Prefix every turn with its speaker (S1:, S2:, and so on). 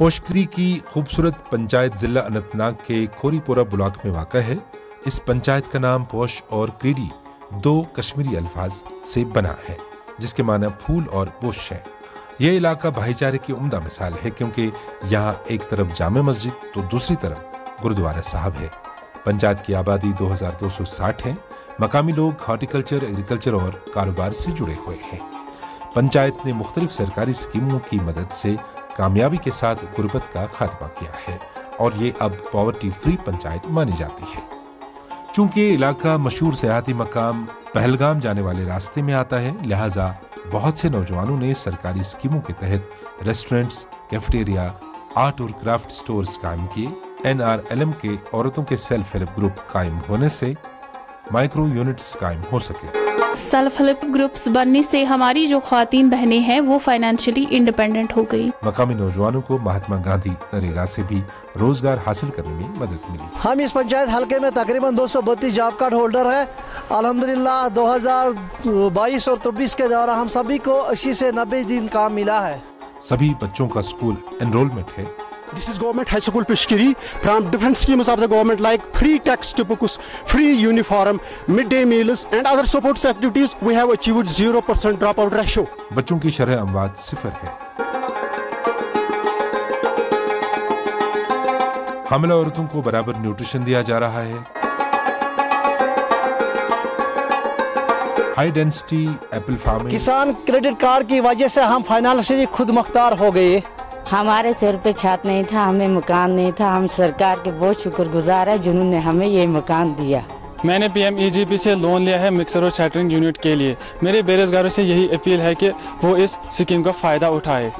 S1: पोशकरी की खूबसूरत पंचायत जिला अनंतनाग के खोरीपोरा ब्लॉक में वाक़ है। इस पंचायत का नाम पोश और क्रीडी दो कश्मीरी अल्फाज से बना है, जिसके माना फूल और पोश है। यह इलाका भाईचारे की उम्दा मिसाल है, क्योंकि यहाँ एक तरफ़ जामे मस्जिद तो दूसरी तरफ़ गुरुद्वारा साहब है। पंचायत की आबादी 2260 है। मकामी लोग हॉर्टिकल्चर, एग्रीकल्चर और कारोबार से जुड़े हुए हैं। पंचायत ने मुख्तलिफ़ सरकारी स्कीमों की मदद से कामयाबी के साथ गुर्बत का खात्मा किया है और ये अब पॉवर्टी फ्री पंचायत मानी जाती है। चूँकि इलाका मशहूर सियाती मकाम पहलगाम जाने वाले रास्ते में आता है, लिहाजा बहुत से नौजवानों ने सरकारी स्कीमों के तहत रेस्टोरेंट्स कैफेटेरिया आर्ट और क्राफ्ट स्टोर्स कायम किए। एनआरएलएम के औरतों के सेल्फ हेल्प ग्रुप कायम होने से माइक्रो यूनिट्स कायम हो सके।
S2: सेल्फ हेल्प ग्रुप्स बनने से हमारी जो खातन बहनें हैं वो फाइनेंशियली इंडिपेंडेंट हो गई।
S1: मकामी नौजवानों को महात्मा गांधी नरेगा से भी रोज़गार हासिल करने में मदद मिली।
S3: हम इस पंचायत हल्के में तकरीबन दो सौ बत्तीस जॉब कार्ड होल्डर है। अल्हम्दुलिल्लाह 2022 और चौबीस के दौरान हम सभी को अस्सी से नब्बे दिन काम मिला है।
S1: सभी बच्चों का स्कूल एनरोलमेंट है।
S4: This is government high school Pishkiri from different schemes of the government like free text books free uniform mid day meals and other supports activities we have achieved 0% drop out ratio
S1: बच्चों की शरह अमवाद सिफर है। हमला औरतों को बराबर nutrition दिया जा रहा है। हाई डेंसिटी एप्पल फ़ार्मिंग
S3: किसान क्रेडिट कार्ड की वजह से हम फाइनेंशियली खुद मुख्तार हो गए।
S5: हमारे सिर पे छत नहीं था, हमें मकान नहीं था। हम सरकार के बहुत शुक्रगुजार है, जिन्होंने हमें ये मकान दिया।
S6: मैंने पी एम e से लोन लिया है मिक्सर और शटरिंग यूनिट के लिए। मेरे बेरोजगारों से यही अपील है कि वो इस स्कीम का फ़ायदा उठाए।